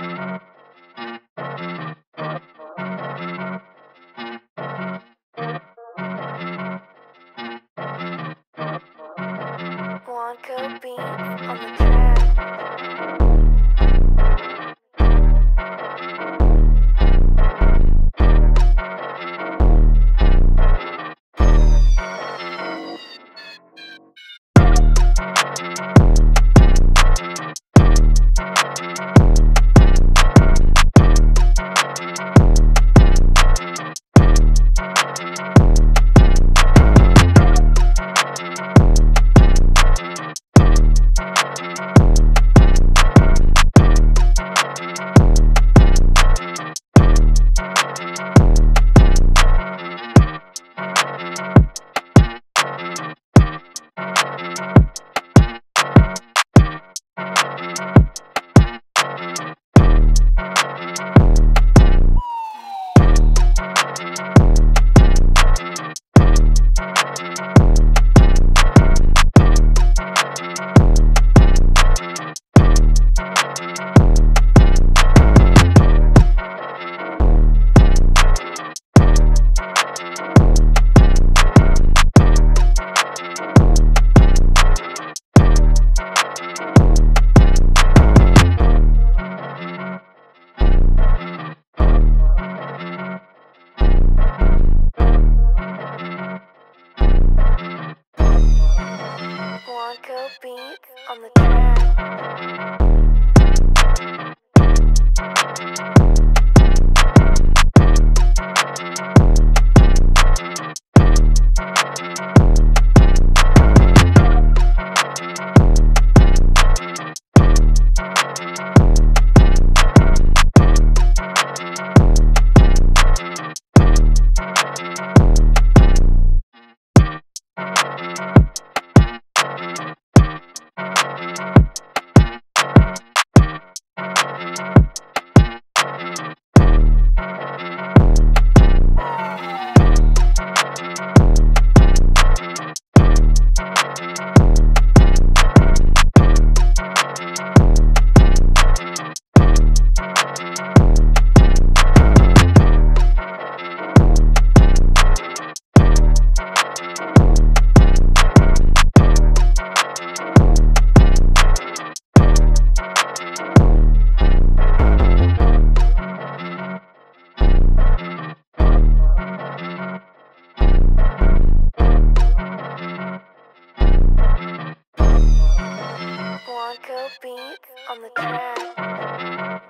Blanco beats on the track. Marco Beats on the track. On the track.